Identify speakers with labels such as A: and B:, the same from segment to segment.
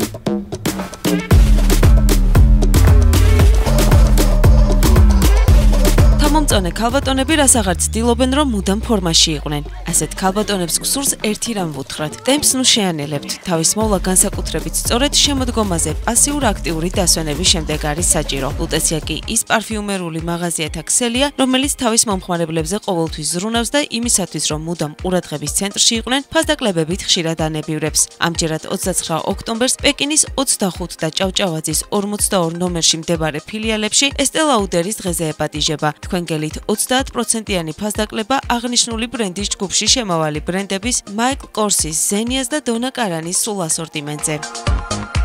A: Bye. მომწონე ქალბატონები რასაღარ ცდილობენ რომ მუდამ ფორმაში იყვნენ. ასეთ ქალბატონებს გსურს ერთი რამ ვუთხრათ. ტემპს ნუ შეანელებთ. თავის მოვლა განსაკუთრებით სწორედ შემოდგომაზე პასიურ აქტიური დასვენების შემდეგ არის საჭირო. ლუტეცია კი ის პარფიუმერული მაღაზიათა ქსელია, რომელიც თავის მომხმარებლებზე ყოველთვის ზრუნავს და იმისათვის რომ მუდამ ყურადღების ცენტრში იყვნენ, ფასდაკლებებით ხშირად ანებივრებს. ამჯერად 29 ოქტომბერს პეკინის 25 და ჭავჭავაძის 42 ნომერში მდებარე ფილიალებში ესტელაუდერის დღეზე ეპატიჟება. თქვენ გელით 30%-იანი ფასდაკლება აღნიშნული ბრენდის ჯგუფში შემავალი ბრენდების Michael Kors-ის, Zenias და Donna Karan-ის სულ ასორტიმენტზე.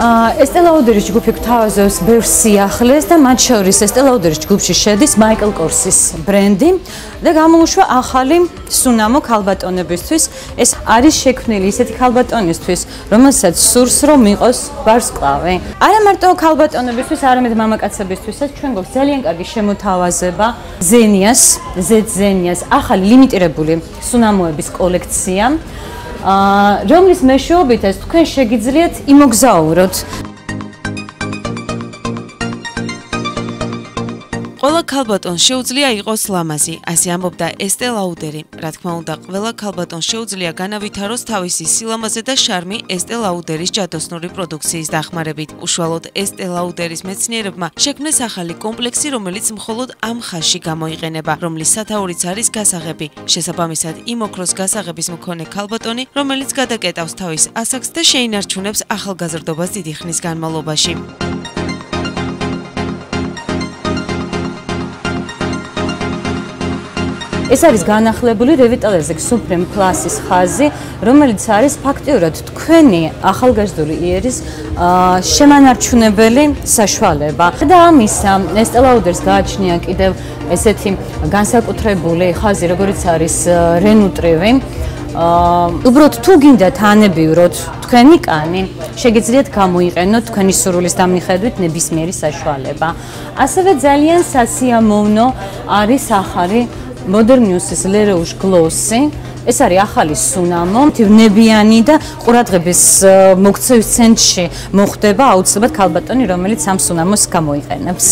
B: ესტელაუდერის ჯგუფი გთავაზობს ბევრ სიახლეს და მათ შორის ესტელაუდერის ჯგუფში შედის მაიკლ კორსის ბრენდი და გამოუშვა ახალი სუნამო ქალბატონებისთვის. ეს არის შექმნილი ისეთი ქალბატონისთვის, რომელსაც სურს რომ იყოს ვარსკვლავი. არა მარტო ქალბატონებისთვის, არამედ მამაკაცებისთვისაც ჩვენ გვაქვს ძალიან კარგი შემოთავაზება ზენიას, ზეთ ზენიას ახალი ლიმიტირებული სუნამოების კოლექცია. რომლის მეშვეობითაც თქვენ შეგიძლიათ იმოგზაუროთ
A: ყველა ქალბატონს შეუძლია იყოს ლამაზი, ასე ამბობდა ესტე ლაუდერი. რა თქმა უნდა, ყველა ქალბატონს შეუძლია განავითაროს თავისი სილამაზე და შარმი ესტე ლაუდერის ჯადოსნური პროდუქციის დახმარებით. უშუალოდ ესტე ლაუდერის მეცნიერებმა შექმნეს ახალი კომპლექსი, რომელიც მხოლოდ ამ ხაზში გამოიყენება, რომლის სათაურიც არის გასაღები. შესაბამისად, იმ ოქროს გასაღების მქონე ქალბატონი, რომელიც გადაკეტავს თავის ასაკს და შეინარჩუნებს ახალგაზრდობას დიდი ხნის განმავლობაში.
B: ეს არის განახლებული რევიტალიზი სუფრემ კლასის ხაზი, რომელიც არის ფაქტიურად თქვენი ახალგაზრდული იერის შემანარჩუნებელი საშუალება. და ამისა ესტელაუდერს გააჩნია კიდევ ესეთი განსაკუთრებული ხაზი, როგორც არის რენუტრივი. უბრალოდ თუ გინდათ ანებივროთ თქვენი კანი, შეგიძლიათ გამოიყენოთ თქვენი სურვილის დამიხედვით ნებისმიერი საშუალება. ასევე ძალიან სასიამოვნო არის ახალი მოდერნიუსის ლერეუშ გლოსი ეს არის ახალი სუნამო, თირნებიანი და ყურადღების მოქცევის ცენტრში მოხდება აუცილებლად ქალბატონი, რომელიც ამ სუნამოს გამოიყენებს.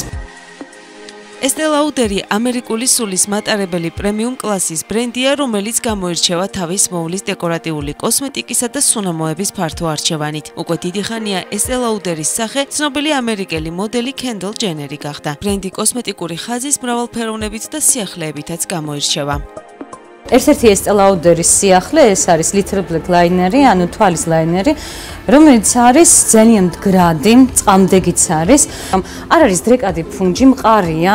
A: ესტელაუდერი ამერიკული სულის მატარებელი პრემიუმ კლასის ბრენდია, რომელიც გამოირჩევა თავის მოვლის დეკორატიული კოსმეტიკისა და სუნამოების ფართო არჩევანით. უკვე დიდი ხანია ესტელაუდერის სახე ცნობილი ამერიკელი მოდელი კენდლ ჯენერი გახდა. ბრენდი კოსმეტიკური ხაზის მრავალფეროვნებით და სიახლეებითაც გამოირჩევა.
B: ერთ-ერთი ესტელაუდერის სიახლე ეს არის Little Black Liner-ი, ანუ თვალის ლაინერი, რომელიც არის ძალიან მდგრადი, წყალმდეგიც არის. არ არის დრეკადი ფუნჯი, მყარია,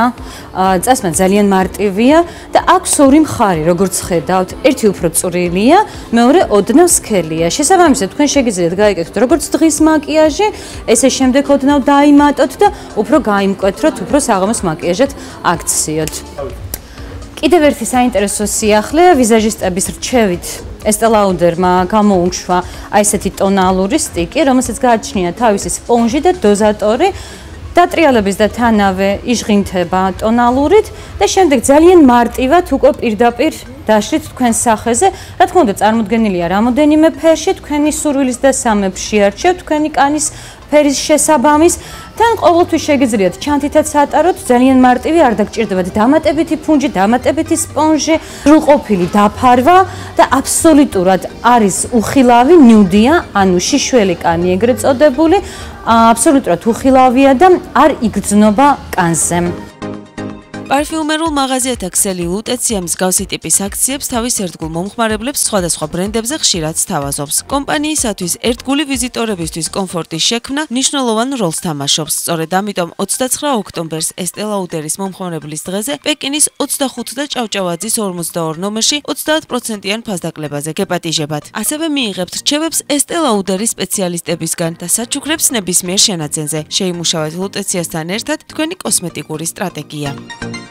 B: წასმა ძალიან მარტივია და აქვს ორი მხარი, როგორც ხედავთ. ერთი უფრო წვრილია, მეორე ოდნავ სქელია. შესაბამისად, თქვენ შეგიძლიათ გაიგეთ როგორც დღის მაკიაჟი, ესე შემდეგ ოდნავ დაიმატოთ და უფრო გაიმკვეთროთ, უფრო საღამოს მაკიაჟად აქციოთ. კიდევ ერთი საინტერესო სიახლე ვიზაჟისტების რჩევით ესტელაუდერმა გამოუშვა აი ესეთი ტონალური სტიკი, რომელსაც გააჩნია თავისი სპონჟი და დოზატორი და ტრიალების და თანავე იჟღინთება ტონალურით და შემდეგ ძალიან მარტივად უკვე პირდაპირ დაშრით თქვენ სახეზე. რა თქმა უნდა, წარმოდგენილია რამოდენიმე ფერში, თქვენი სურვილის და სამებს შეარჩევთ თქვენი კანის ფერის შესაბამის. თან ყოველთვის შეგიძლიათ ჩანთითაც ატაროთ, ძალიან მარტივი, არ დაგჭირდებათ დამატებითი ფუნჯი, დამატებითი სპონჟი, რუყოფილი დაფარვა და აბსოლუტურად არის უხილავი ნიუდია, ანუ შიშველი კანი ეგრეთ წოდებული, აბსოლუტურად უხილავია და არ იგრძნობა კანზე.
A: პარფიუმერულ მაღაზიათა ქსელი ლუტეცია მსგავსი ტიპის აქციებს თავის ერთგულ მომხმარებლებს სხვადასხვა ბრენდებზე ხშირად სთავაზობს. კომპანიისათვის ერთგული ვიზიტორებისთვის კომფორტის შექმნა მნიშვნელოვან როლს თამაშობს. სწორედ ამიტომ 29 ოქტომბერს Lauder-ის მომხმარებლის დღეზე პეკინის 25 და ჭავჭავაძის 42 ნომერში 30%-იან ფასდაკლებაზე გეპატიჟებათ. ასევე მიიღებთ რჩევებს Lauder-ის სპეციალისტებისგან და საჩუქრებს ნებისმიერ შენაძენზე. შეიმუშავეთ ლუტეციასთან ერთად თქვენი კოსმეტიკური სტრატეგია.